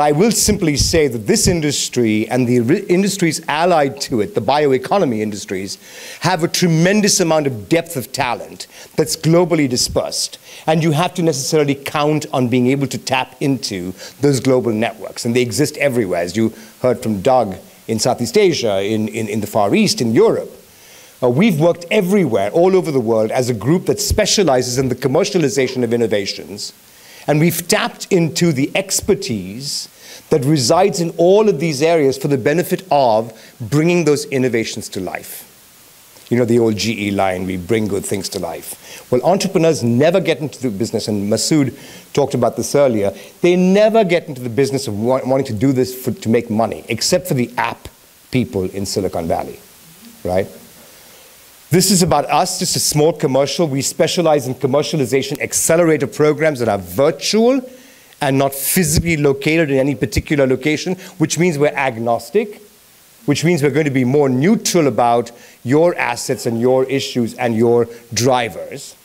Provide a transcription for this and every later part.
I will simply say that this industry and the industries allied to it, the bioeconomy industries, have a tremendous amount of depth of talent that's globally dispersed. And you have to necessarily count on being able to tap into those global networks. And they exist everywhere, as you heard from Doug in Southeast Asia, in, in, in the Far East, in Europe. Uh, we've worked everywhere, all over the world, as a group that specializes in the commercialization of innovations and we've tapped into the expertise that resides in all of these areas for the benefit of bringing those innovations to life. You know the old GE line, we bring good things to life. Well, entrepreneurs never get into the business, and Masood talked about this earlier, they never get into the business of wanting to do this for, to make money, except for the app people in Silicon Valley, right? This is about us, just a small commercial. We specialize in commercialization accelerator programs that are virtual and not physically located in any particular location, which means we're agnostic, which means we're going to be more neutral about your assets and your issues and your drivers.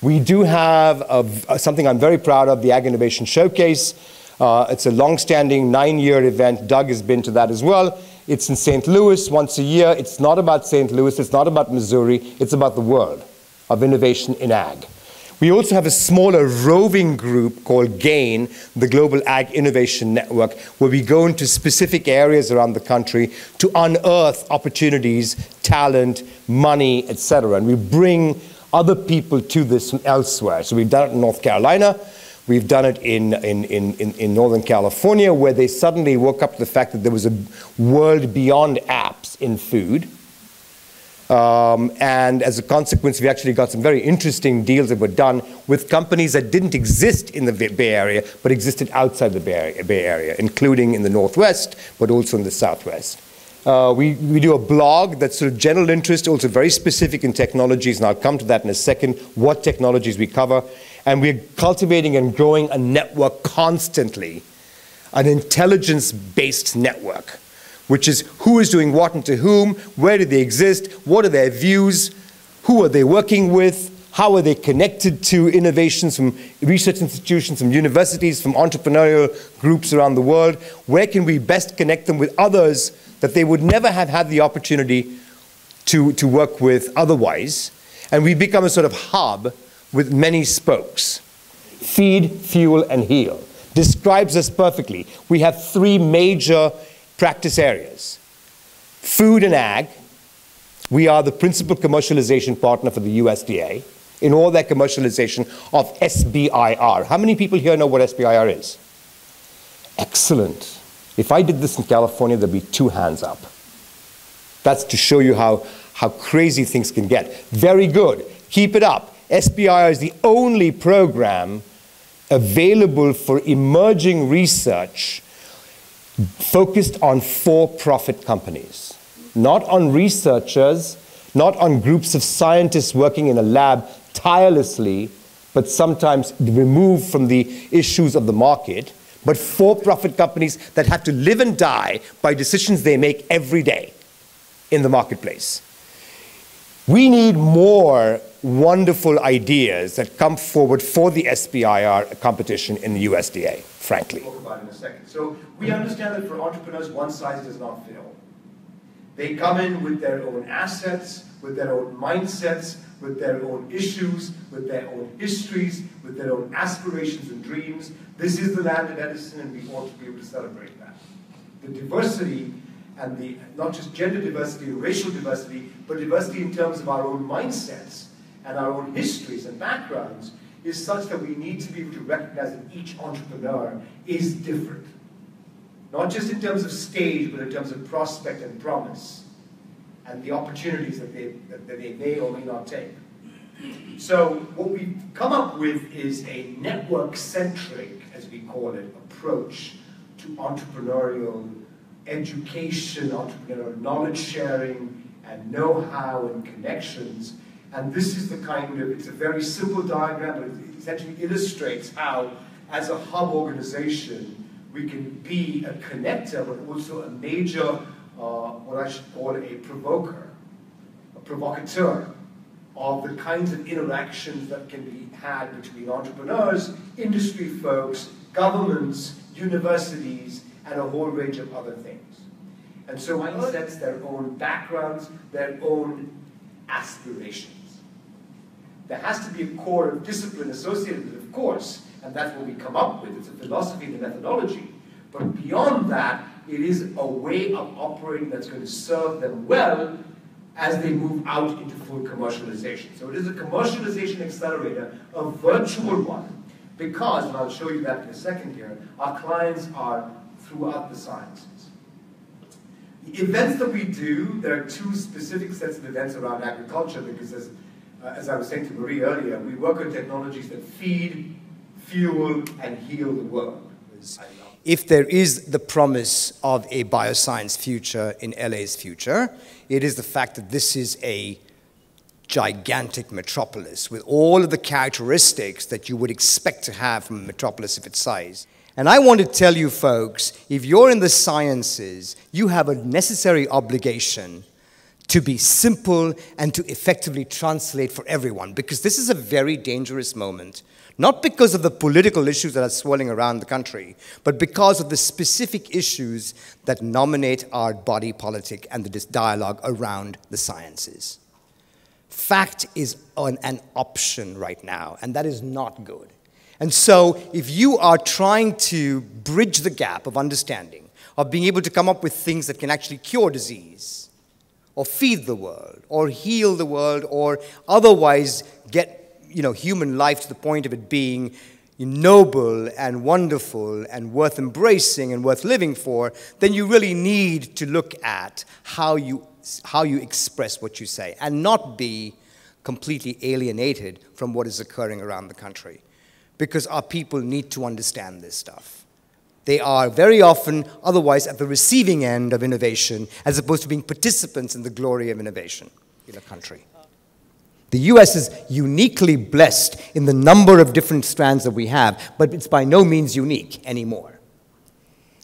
We do have a, something I'm very proud of, the Ag Innovation Showcase. Uh, it's a long-standing nine-year event. Doug has been to that as well. It's in St. Louis once a year. It's not about St. Louis, it's not about Missouri, it's about the world of innovation in ag. We also have a smaller roving group called GAIN, the Global Ag Innovation Network, where we go into specific areas around the country to unearth opportunities, talent, money, etc. And we bring other people to this from elsewhere. So we've done it in North Carolina, We've done it in, in, in, in, Northern California, where they suddenly woke up to the fact that there was a world beyond apps in food. Um, and as a consequence, we actually got some very interesting deals that were done with companies that didn't exist in the Bay Area, but existed outside the Bay Area, including in the Northwest, but also in the Southwest. Uh, we, we do a blog that's sort of general interest, also very specific in technologies, and I'll come to that in a second, what technologies we cover. And we're cultivating and growing a network constantly, an intelligence based network, which is who is doing what and to whom, where do they exist, what are their views, who are they working with, how are they connected to innovations from research institutions, from universities, from entrepreneurial groups around the world? Where can we best connect them with others that they would never have had the opportunity to, to work with otherwise? And we become a sort of hub with many spokes. Feed, fuel, and heal describes us perfectly. We have three major practice areas. Food and ag, we are the principal commercialization partner for the USDA in all their commercialization of SBIR. How many people here know what SBIR is? Excellent. If I did this in California, there'd be two hands up. That's to show you how, how crazy things can get. Very good. Keep it up. SBIR is the only program available for emerging research focused on for-profit companies, not on researchers, not on groups of scientists working in a lab tirelessly, but sometimes removed from the issues of the market, but for-profit companies that have to live and die by decisions they make every day in the marketplace. We need more wonderful ideas that come forward for the SBIR competition in the USDA, frankly. We'll about in a second. So we understand that for entrepreneurs, one size does not fit all. They come in with their own assets, with their own mindsets, with their own issues, with their own histories, with their own aspirations and dreams. This is the land of Edison, and we ought to be able to celebrate that. The diversity and the not just gender diversity or racial diversity, but diversity in terms of our own mindsets and our own histories and backgrounds is such that we need to be able to recognize that each entrepreneur is different. Not just in terms of stage, but in terms of prospect and promise and the opportunities that they, that they may or may not take. So what we've come up with is a network-centric, as we call it, approach to entrepreneurial education, entrepreneurial knowledge sharing, and know-how and connections and this is the kind of, it's a very simple diagram, but it essentially illustrates how, as a hub organization, we can be a connector, but also a major, uh, what I should call a provoker, a provocateur of the kinds of interactions that can be had between entrepreneurs, industry folks, governments, universities, and a whole range of other things. And so mindsets, their own backgrounds, their own aspirations. There has to be a core of discipline associated with it, of course, and that's what we come up with. It's a philosophy and a methodology. But beyond that, it is a way of operating that's going to serve them well as they move out into full commercialization. So it is a commercialization accelerator, a virtual one, because, and I'll show you that in a second here, our clients are throughout the sciences. The events that we do, there are two specific sets of events around agriculture because as, uh, as I was saying to Marie earlier, we work on technologies that feed, fuel, and heal the world. If there is the promise of a bioscience future in LA's future, it is the fact that this is a gigantic metropolis with all of the characteristics that you would expect to have from a metropolis of its size. And I want to tell you folks, if you're in the sciences, you have a necessary obligation to be simple and to effectively translate for everyone because this is a very dangerous moment. Not because of the political issues that are swirling around the country, but because of the specific issues that nominate our body politic and the dialogue around the sciences. Fact is an, an option right now, and that is not good. And so, if you are trying to bridge the gap of understanding, of being able to come up with things that can actually cure disease, or feed the world, or heal the world, or otherwise get you know, human life to the point of it being noble and wonderful and worth embracing and worth living for, then you really need to look at how you, how you express what you say and not be completely alienated from what is occurring around the country because our people need to understand this stuff. They are very often otherwise at the receiving end of innovation as opposed to being participants in the glory of innovation in a country. The US is uniquely blessed in the number of different strands that we have, but it's by no means unique anymore.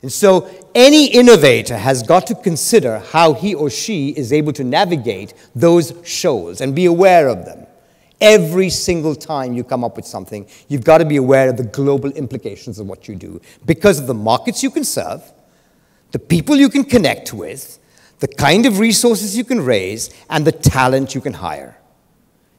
And so any innovator has got to consider how he or she is able to navigate those shoals and be aware of them. Every single time you come up with something, you've got to be aware of the global implications of what you do because of the markets you can serve, the people you can connect with, the kind of resources you can raise, and the talent you can hire.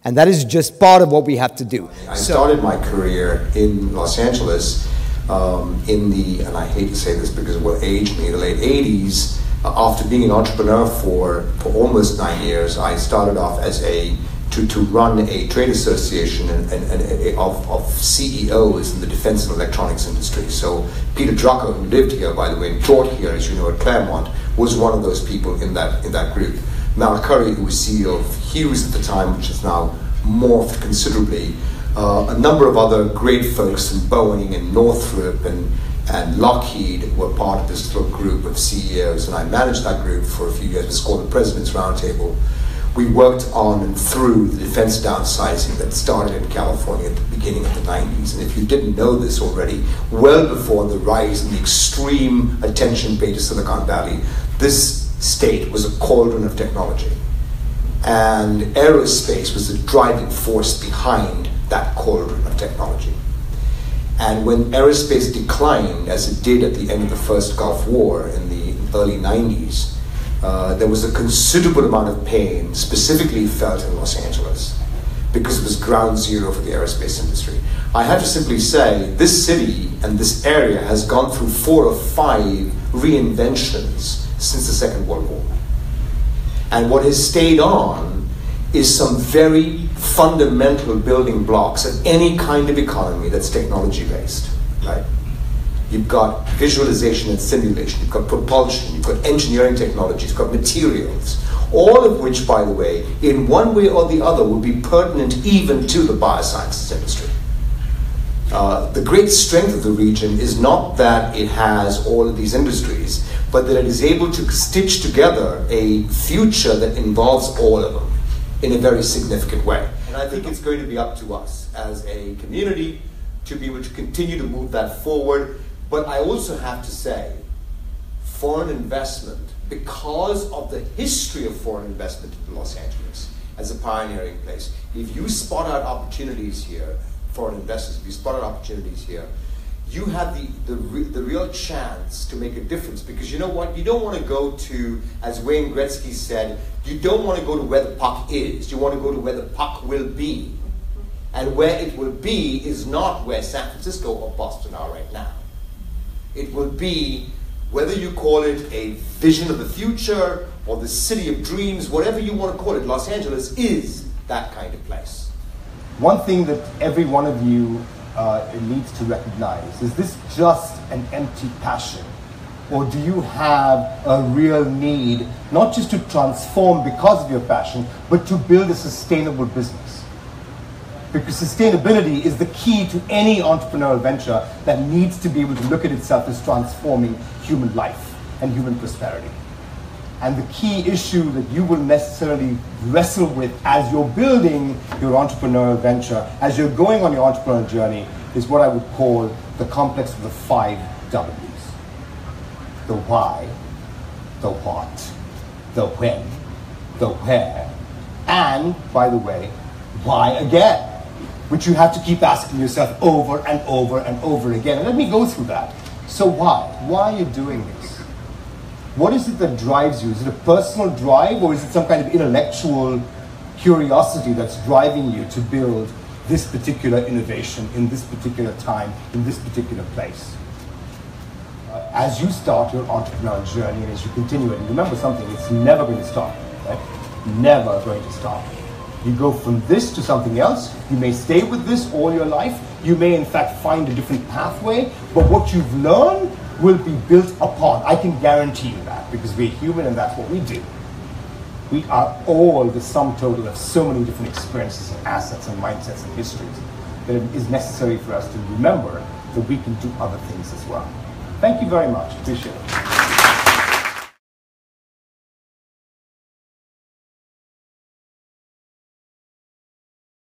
And that is just part of what we have to do. I started my career in Los Angeles um, in the, and I hate to say this because it will age me, the late 80s. Uh, after being an entrepreneur for, for almost nine years, I started off as a to, to run a trade association and, and, and of, of CEOs in the defense and electronics industry. So Peter Drucker, who lived here, by the way, and taught here, as you know, at Claremont, was one of those people in that, in that group. Mal Currie, who was CEO of Hughes at the time, which has now morphed considerably, uh, a number of other great folks in Boeing and Northrop and, and Lockheed were part of this little group of CEOs, and I managed that group for a few years. It's called the President's Roundtable we worked on and through the defense downsizing that started in California at the beginning of the 90s. And if you didn't know this already, well before the rise and the extreme attention paid to Silicon Valley, this state was a cauldron of technology. And aerospace was the driving force behind that cauldron of technology. And when aerospace declined, as it did at the end of the first Gulf War in the early 90s, uh, there was a considerable amount of pain, specifically felt in Los Angeles, because it was ground zero for the aerospace industry. I have to simply say, this city and this area has gone through four or five reinventions since the Second World War. And what has stayed on is some very fundamental building blocks of any kind of economy that's technology based, right? You've got visualization and simulation, you've got propulsion, you've got engineering technologies, you've got materials, all of which, by the way, in one way or the other, will be pertinent even to the biosciences industry. Uh, the great strength of the region is not that it has all of these industries, but that it is able to stitch together a future that involves all of them in a very significant way. And I think it's going to be up to us as a community to be able to continue to move that forward but I also have to say, foreign investment, because of the history of foreign investment in Los Angeles as a pioneering place, if you spot out opportunities here, foreign investors, if you spot out opportunities here, you have the, the, re, the real chance to make a difference because you know what? You don't want to go to, as Wayne Gretzky said, you don't want to go to where the puck is. You want to go to where the puck will be. And where it will be is not where San Francisco or Boston are right now. It will be whether you call it a vision of the future or the city of dreams, whatever you want to call it, Los Angeles is that kind of place. One thing that every one of you uh, needs to recognize is this just an empty passion? Or do you have a real need, not just to transform because of your passion, but to build a sustainable business? Because sustainability is the key to any entrepreneurial venture that needs to be able to look at itself as transforming human life and human prosperity. And the key issue that you will necessarily wrestle with as you're building your entrepreneurial venture, as you're going on your entrepreneurial journey, is what I would call the complex of the five W's the why, the what, the when, the where, and, by the way, why again? Which you have to keep asking yourself over and over and over again. And let me go through that. So, why? Why are you doing this? What is it that drives you? Is it a personal drive or is it some kind of intellectual curiosity that's driving you to build this particular innovation in this particular time, in this particular place? Uh, as you start your entrepreneurial journey and as you continue it, remember something, it's never going to stop, right? Never going to stop. You go from this to something else. You may stay with this all your life. You may, in fact, find a different pathway. But what you've learned will be built upon. I can guarantee you that because we're human and that's what we do. We are all the sum total of so many different experiences and assets and mindsets and histories that it is necessary for us to remember that we can do other things as well. Thank you very much. Appreciate it.